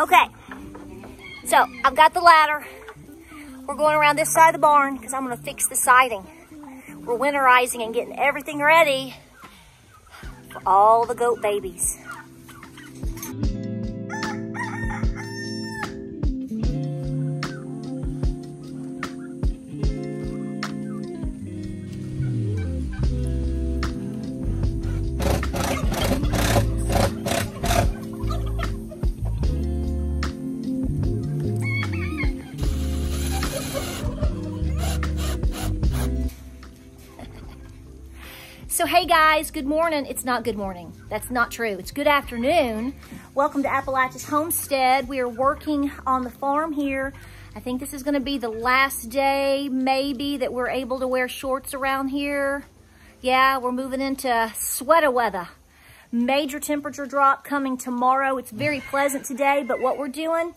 Okay, so I've got the ladder. We're going around this side of the barn because I'm gonna fix the siding. We're winterizing and getting everything ready for all the goat babies. So, hey guys, good morning. It's not good morning. That's not true. It's good afternoon. Welcome to Appalachia's Homestead. We are working on the farm here. I think this is going to be the last day, maybe, that we're able to wear shorts around here. Yeah, we're moving into sweater weather. Major temperature drop coming tomorrow. It's very pleasant today, but what we're doing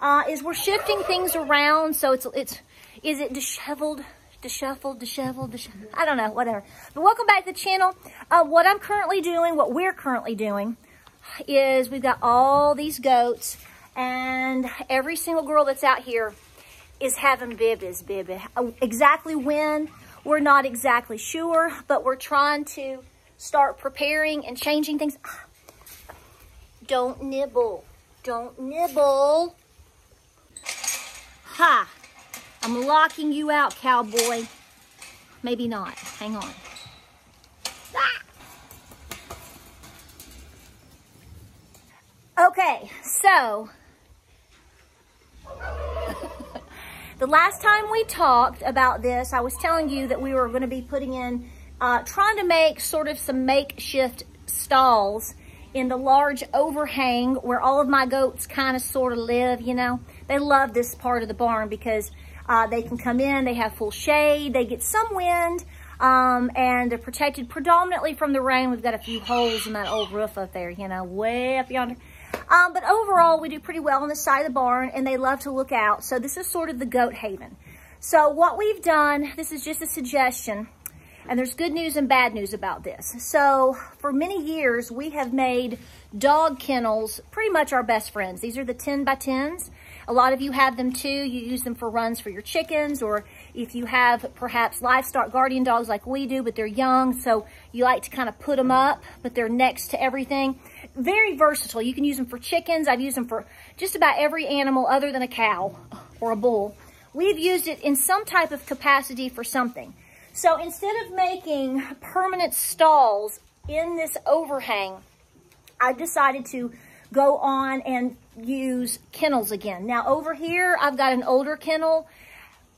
uh, is we're shifting things around. So it's, it's, is it disheveled? Disheveled, disheveled, disheveled, I don't know, whatever. But welcome back to the channel. Uh, what I'm currently doing, what we're currently doing, is we've got all these goats, and every single girl that's out here is having babies, baby. Uh, exactly when, we're not exactly sure, but we're trying to start preparing and changing things. Don't nibble. Don't nibble. Ha! I'm locking you out, cowboy. Maybe not. Hang on. Ah. Okay, so the last time we talked about this, I was telling you that we were going to be putting in, uh, trying to make sort of some makeshift stalls in the large overhang where all of my goats kind of sort of live, you know. They love this part of the barn because uh, they can come in, they have full shade, they get some wind, um, and they're protected predominantly from the rain. We've got a few holes in that old roof up there, you know, way up yonder. Um, but overall, we do pretty well on the side of the barn, and they love to look out. So this is sort of the goat haven. So what we've done, this is just a suggestion, and there's good news and bad news about this. So for many years, we have made dog kennels pretty much our best friends. These are the 10 by 10s. A lot of you have them too. You use them for runs for your chickens or if you have perhaps livestock guardian dogs like we do, but they're young, so you like to kind of put them up, but they're next to everything. Very versatile. You can use them for chickens. I've used them for just about every animal other than a cow or a bull. We've used it in some type of capacity for something. So instead of making permanent stalls in this overhang, I've decided to go on and use kennels again. Now over here, I've got an older kennel.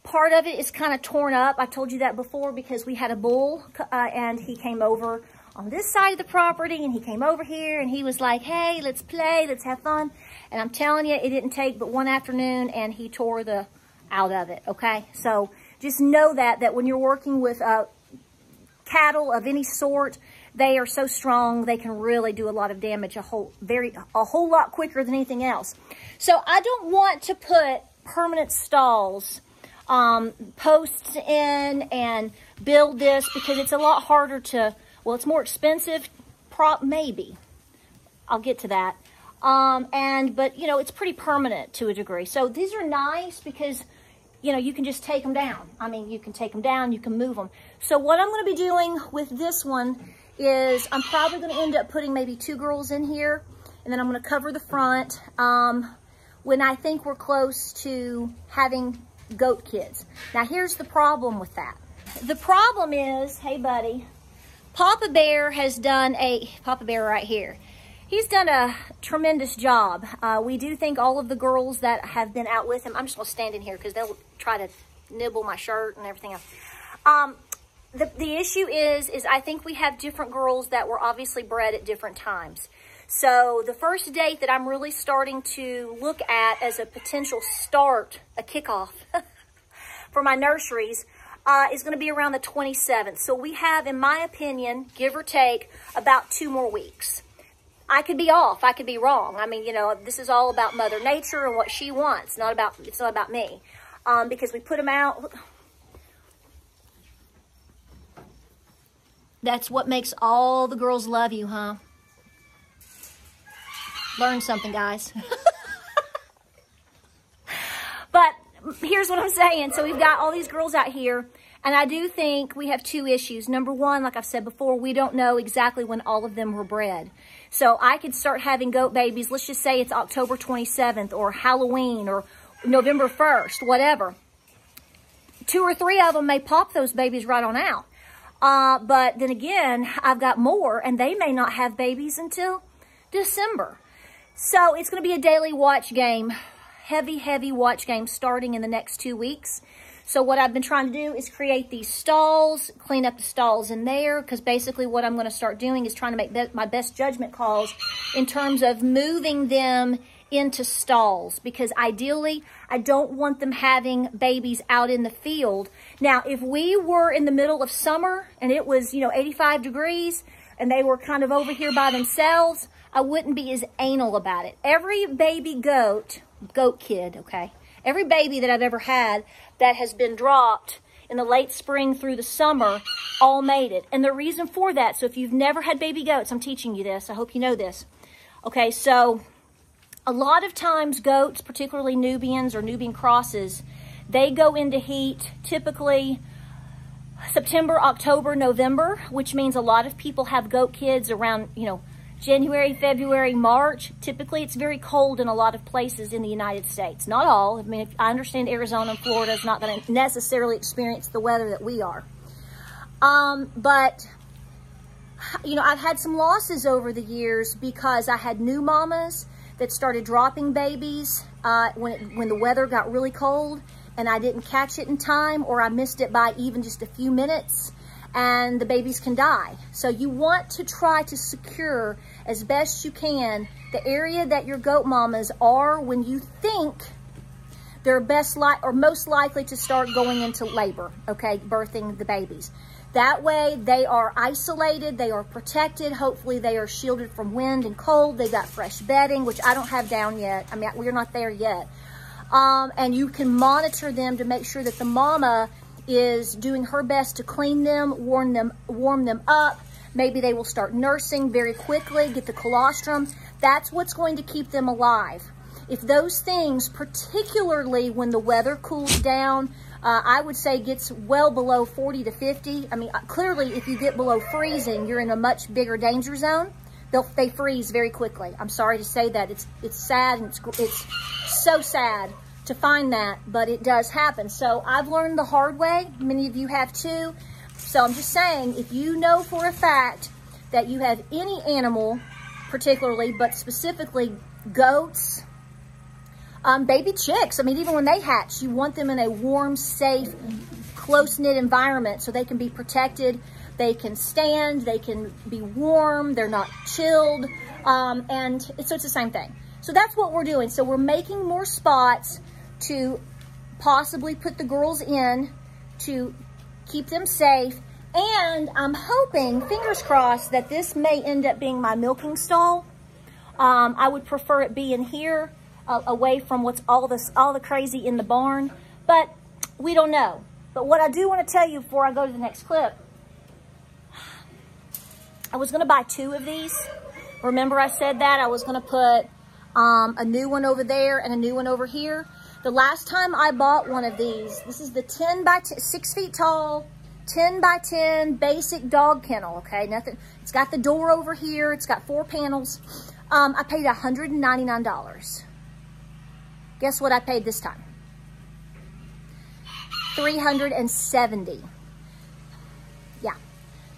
Part of it is kind of torn up. I told you that before because we had a bull uh, and he came over on this side of the property and he came over here and he was like, hey, let's play, let's have fun. And I'm telling you, it didn't take but one afternoon and he tore the out of it, okay? So just know that, that when you're working with uh, cattle of any sort, they are so strong, they can really do a lot of damage a whole, very, a whole lot quicker than anything else. So I don't want to put permanent stalls, um, posts in and build this because it's a lot harder to, well, it's more expensive, prop maybe. I'll get to that. Um, and, but, you know, it's pretty permanent to a degree. So these are nice because, you know, you can just take them down. I mean, you can take them down, you can move them. So what I'm going to be doing with this one is I'm probably to end up putting maybe two girls in here. And then I'm going to cover the front um, when I think we're close to having goat kids. Now, here's the problem with that. The problem is, hey, buddy, Papa Bear has done a, Papa Bear right here, he's done a tremendous job. Uh, we do think all of the girls that have been out with him, I'm just to stand in here because they'll try to nibble my shirt and everything else. Um, the, the issue is, is I think we have different girls that were obviously bred at different times. So the first date that I'm really starting to look at as a potential start, a kickoff for my nurseries, uh, is going to be around the 27th. So we have, in my opinion, give or take, about two more weeks. I could be off. I could be wrong. I mean, you know, this is all about Mother Nature and what she wants. Not about, it's not about me. Um, because we put them out. That's what makes all the girls love you, huh? Learn something, guys. But here's what I'm saying. So we've got all these girls out here, and I do think we have two issues. Number one, like I've said before, we don't know exactly when all of them were bred. So I could start having goat babies. Let's just say it's October 27th or Halloween or November 1st, whatever. Two or three of them may pop those babies right on out. Uh, but then again, I've got more and they may not have babies until December. So it's going to be a daily watch game, heavy, heavy watch game starting in the next two weeks. So what I've been trying to do is create these stalls, clean up the stalls in there, because basically what I'm going to start doing is trying to make be my best judgment calls in terms of moving them into stalls because ideally I don't want them having babies out in the field. Now, if we were in the middle of summer and it was, you know, 85 degrees and they were kind of over here by themselves, I wouldn't be as anal about it. Every baby goat, goat kid, okay, every baby that I've ever had that has been dropped in the late spring through the summer all made it. And the reason for that, so if you've never had baby goats, I'm teaching you this. I hope you know this. Okay, so a lot of times goats, particularly Nubians or Nubian crosses, they go into heat typically September, October, November, which means a lot of people have goat kids around, you know, January, February, March, typically it's very cold in a lot of places in the United States. Not all. I mean, I understand Arizona and Florida is not going to necessarily experience the weather that we are. Um, but, you know, I've had some losses over the years because I had new mamas that started dropping babies uh, when, it, when the weather got really cold and I didn't catch it in time or I missed it by even just a few minutes and the babies can die. So you want to try to secure as best you can the area that your goat mamas are when you think they're best like or most likely to start going into labor, okay, birthing the babies. That way they are isolated, they are protected. Hopefully they are shielded from wind and cold. They've got fresh bedding, which I don't have down yet. I mean, we're not there yet. Um, and you can monitor them to make sure that the mama is doing her best to clean them, warm them, warm them up. Maybe they will start nursing very quickly, get the colostrum. That's what's going to keep them alive. If those things, particularly when the weather cools down, uh, I would say gets well below 40 to 50. I mean, uh, clearly if you get below freezing, you're in a much bigger danger zone. They'll, they freeze very quickly. I'm sorry to say that. It's, it's sad and it's, it's so sad to find that, but it does happen. So I've learned the hard way. Many of you have too. So I'm just saying, if you know for a fact that you have any animal, particularly, but specifically goats, um, baby chicks, I mean, even when they hatch, you want them in a warm, safe, close-knit environment so they can be protected. They can stand, they can be warm, they're not chilled, um, and so it's the same thing. So that's what we're doing. So we're making more spots to possibly put the girls in to keep them safe. And I'm hoping, fingers crossed, that this may end up being my milking stall. Um, I would prefer it being here, uh, away from what's all this, all the crazy in the barn. But we don't know. But what I do want to tell you before I go to the next clip, I was going to buy two of these. Remember I said that? I was going to put um, a new one over there and a new one over here. The last time I bought one of these, this is the 10 by 10, 6 feet tall, 10 by 10 basic dog kennel, okay? Nothing. It's got the door over here. It's got four panels. Um, I paid $199. Guess what I paid this time? 370 Yeah.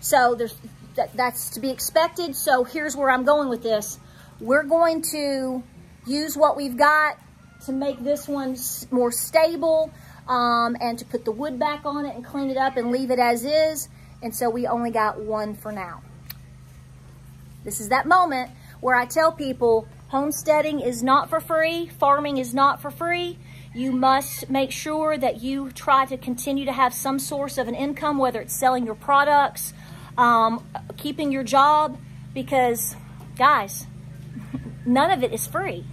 So there's that, that's to be expected. So here's where I'm going with this. We're going to use what we've got to make this one more stable um, and to put the wood back on it and clean it up and leave it as is. And so we only got one for now. This is that moment where I tell people homesteading is not for free, farming is not for free. You must make sure that you try to continue to have some source of an income, whether it's selling your products, um, keeping your job, because guys, none of it is free.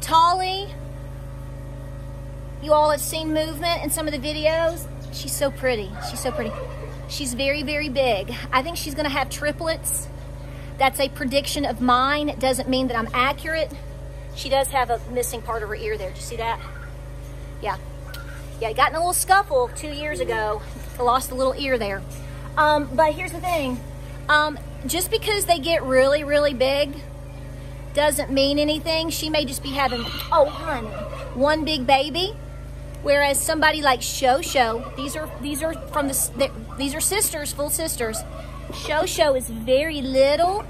Tolly, you all have seen movement in some of the videos. She's so pretty. She's so pretty. She's very, very big. I think she's gonna have triplets. That's a prediction of mine. It doesn't mean that I'm accurate. She does have a missing part of her ear there. Do you see that? Yeah. Yeah, got in a little scuffle two years ago. Lost a little ear there. Um, but here's the thing. Um, just because they get really, really big doesn't mean anything. She may just be having, oh, honey, one big baby. Whereas somebody like Show Show, these are these are from the these are sisters, full sisters. Show Show is very little.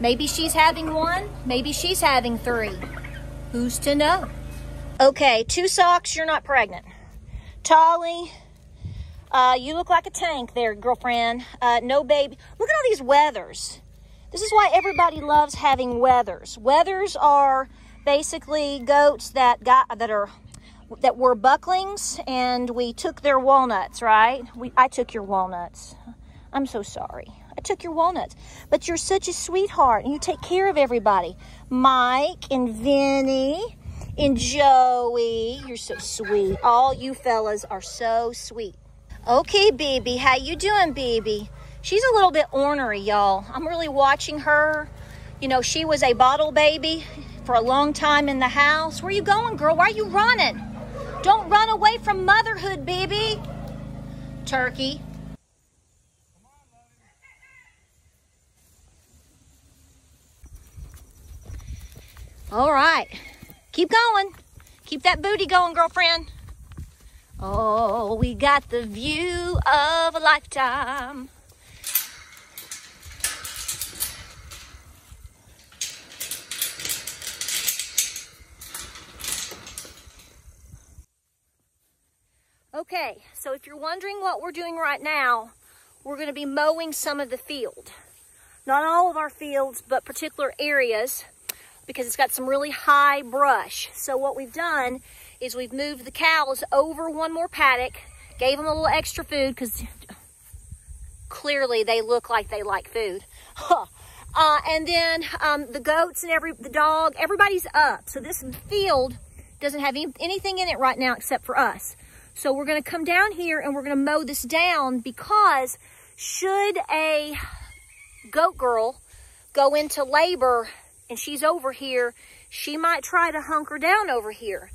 Maybe she's having one. Maybe she's having three. Who's to know? Okay, two socks. You're not pregnant. Tolly, uh, you look like a tank there, girlfriend. Uh, no baby. Look at all these wethers. This is why everybody loves having wethers. Wethers are basically goats that got that are that were bucklings and we took their walnuts, right? We I took your walnuts. I'm so sorry. I took your walnuts. But you're such a sweetheart and you take care of everybody. Mike and Vinny and Joey, you're so sweet. All you fellas are so sweet. Okay, baby, how you doing, baby? She's a little bit ornery, y'all. I'm really watching her. You know, she was a bottle baby for a long time in the house. Where you going, girl? Why are you running? Don't run away from motherhood, baby. Turkey. All right. Keep going. Keep that booty going, girlfriend. Oh, we got the view of a lifetime. Okay, so if you're wondering what we're doing right now, we're going to be mowing some of the field. Not all of our fields, but particular areas because it's got some really high brush. So what we've done is we've moved the cows over one more paddock, gave them a little extra food because clearly they look like they like food. uh, and then um, the goats and every the dog, everybody's up. So this field doesn't have any, anything in it right now except for us. So we're going to come down here and we're going to mow this down because should a goat girl go into labor and she's over here, she might try to hunker down over here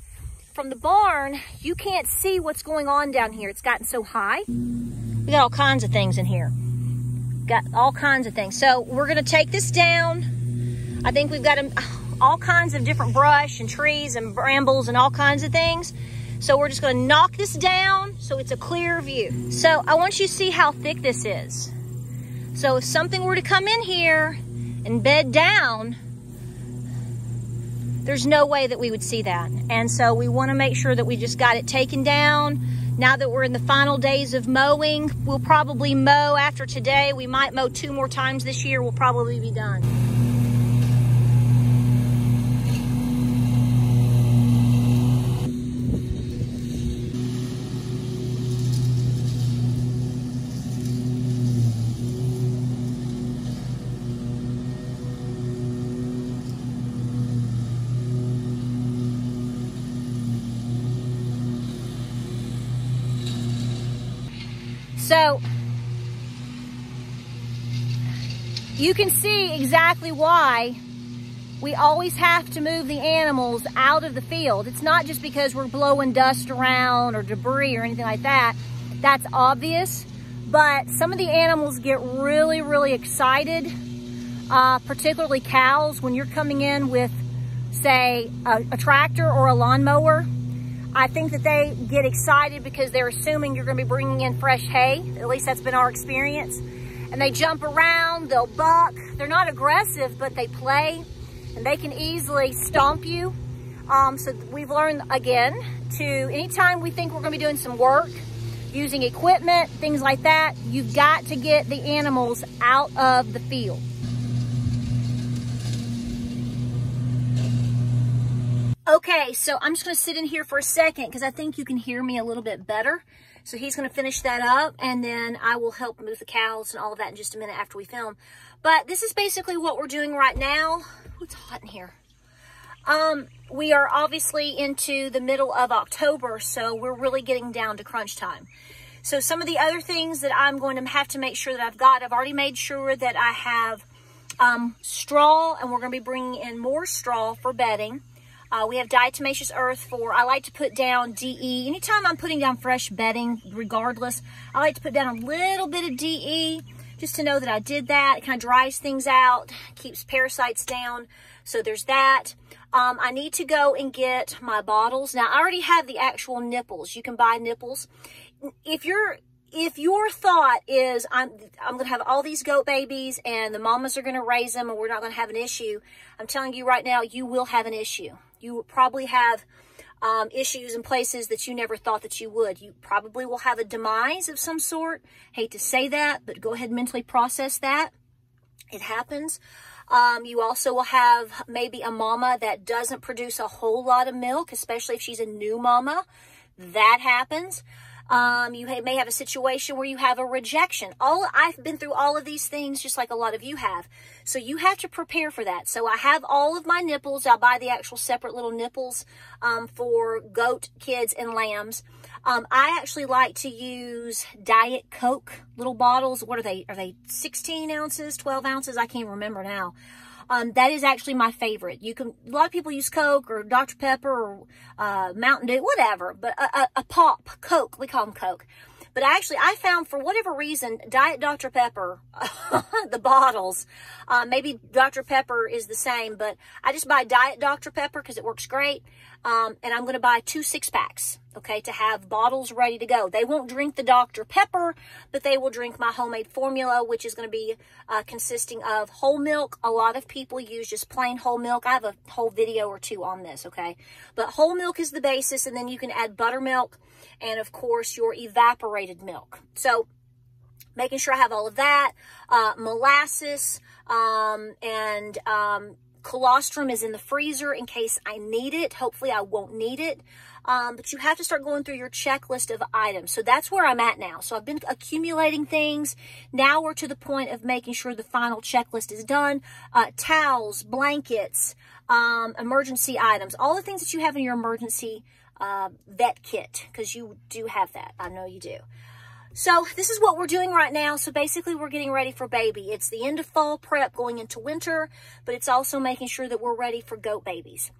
from the barn, you can't see what's going on down here. It's gotten so high. We got all kinds of things in here. Got all kinds of things. So we're gonna take this down. I think we've got all kinds of different brush and trees and brambles and all kinds of things. So we're just gonna knock this down so it's a clear view. So I want you to see how thick this is. So if something were to come in here and bed down, there's no way that we would see that. And so we want to make sure that we just got it taken down. Now that we're in the final days of mowing, we'll probably mow after today. We might mow two more times this year. We'll probably be done. So you can see exactly why we always have to move the animals out of the field. It's not just because we're blowing dust around or debris or anything like that. That's obvious. But some of the animals get really, really excited, uh, particularly cows, when you're coming in with, say, a, a tractor or a lawnmower I think that they get excited because they're assuming you're going to be bringing in fresh hay. At least that's been our experience. And they jump around, they'll buck. They're not aggressive, but they play and they can easily stomp you. Um, so we've learned again to anytime we think we're going to be doing some work, using equipment, things like that, you've got to get the animals out of the field. Okay, so I'm just going to sit in here for a second because I think you can hear me a little bit better. So he's going to finish that up and then I will help move the cows and all of that in just a minute after we film. But this is basically what we're doing right now. It's hot in here. Um, we are obviously into the middle of October, so we're really getting down to crunch time. So some of the other things that I'm going to have to make sure that I've got, I've already made sure that I have um, straw and we're going to be bringing in more straw for bedding. Uh, we have diatomaceous earth for, I like to put down DE. Anytime I'm putting down fresh bedding, regardless, I like to put down a little bit of DE just to know that I did that. It kind of dries things out, keeps parasites down. So there's that. Um, I need to go and get my bottles. Now, I already have the actual nipples. You can buy nipples. If you're if your thought is I'm I'm to have all these goat babies and the mamas are to raise them and we're not to have an issue, I'm telling you right now, you will have an issue you probably have um, issues in places that you never thought that you would. You probably will have a demise of some sort. Hate to say that, but go ahead and mentally process that. It happens. Um, you also will have maybe a mama that doesn't produce a whole lot of milk, especially if she's a new mama. That happens. Um, you may have a situation where you have a rejection. All I've been through all of these things, just like a lot of you have. So you have to prepare for that. So I have all of my nipples. I'll buy the actual separate little nipples um, for goat, kids, and lambs. Um, I actually like to use Diet Coke little bottles. What are they? Are they 16 ounces, 12 ounces? I can't remember now. Um, that is actually my favorite. You can, a lot of people use Coke or Dr. Pepper or uh, Mountain Dew, whatever, but a, a, a pop, Coke, we call them Coke. But actually, I found for whatever reason, Diet Dr. Pepper, the bottles, uh, maybe Dr. Pepper is the same, but I just buy Diet Dr. Pepper because it works great. Um, and I'm going to buy two six packs, okay, to have bottles ready to go. They won't drink the Dr. Pepper, but they will drink my homemade formula, which is going to be uh, consisting of whole milk. A lot of people use just plain whole milk. I have a whole video or two on this, okay? But whole milk is the basis, and then you can add buttermilk and, of course, your evaporated milk. So, making sure I have all of that, uh, molasses, um, and um, Colostrum is in the freezer in case I need it. Hopefully I won't need it. Um, but you have to start going through your checklist of items. So that's where I'm at now. So I've been accumulating things. Now we're to the point of making sure the final checklist is done. Uh, towels, blankets, um, emergency items, all the things that you have in your emergency uh, vet kit, because you do have that. I know you do. So this is what we're doing right now. So basically we're getting ready for baby. It's the end of fall prep going into winter, but it's also making sure that we're ready for goat babies.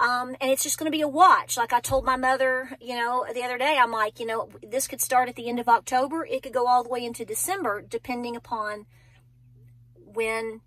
Um, and it's just going to be a watch. Like I told my mother, you know, the other day, I'm like, you know, this could start at the end of October. It could go all the way into December, depending upon when,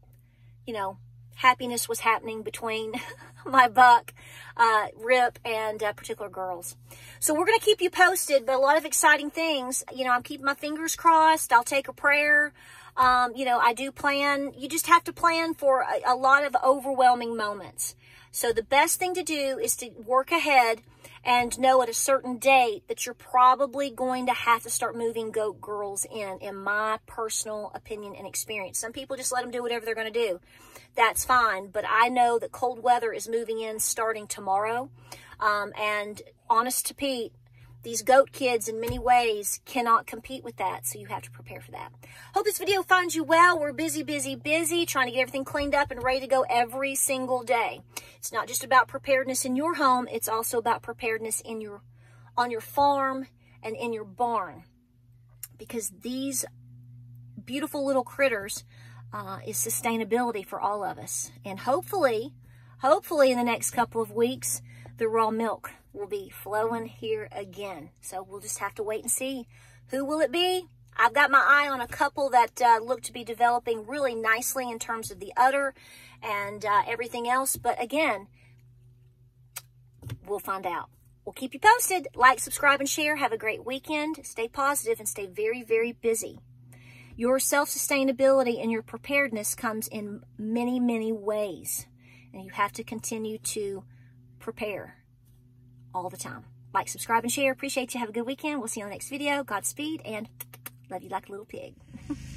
you know, happiness was happening between my buck, uh, Rip, and uh, particular girls. So we're going to keep you posted, but a lot of exciting things. You know, I'm keeping my fingers crossed. I'll take a prayer. Um, you know, I do plan. You just have to plan for a, a lot of overwhelming moments. So the best thing to do is to work ahead and know at a certain date that you're probably going to have to start moving goat girls in, in my personal opinion and experience. Some people just let them do whatever they're going to do. That's fine. But I know that cold weather is moving in starting tomorrow. Um, and honest to Pete, these goat kids in many ways cannot compete with that, so you have to prepare for that. Hope this video finds you well. We're busy, busy, busy trying to get everything cleaned up and ready to go every single day. It's not just about preparedness in your home, it's also about preparedness in your on your farm and in your barn. Because these beautiful little critters uh, is sustainability for all of us. And hopefully, hopefully in the next couple of weeks, the raw milk will be flowing here again. So we'll just have to wait and see. Who will it be? I've got my eye on a couple that uh, look to be developing really nicely in terms of the udder and uh, everything else. But again, we'll find out. We'll keep you posted. Like, subscribe, and share. Have a great weekend. Stay positive and stay very, very busy. Your self-sustainability and your preparedness comes in many, many ways. And you have to continue to prepare all the time. Like, subscribe, and share. Appreciate you. Have a good weekend. We'll see you on the next video. Godspeed, and love you like a little pig.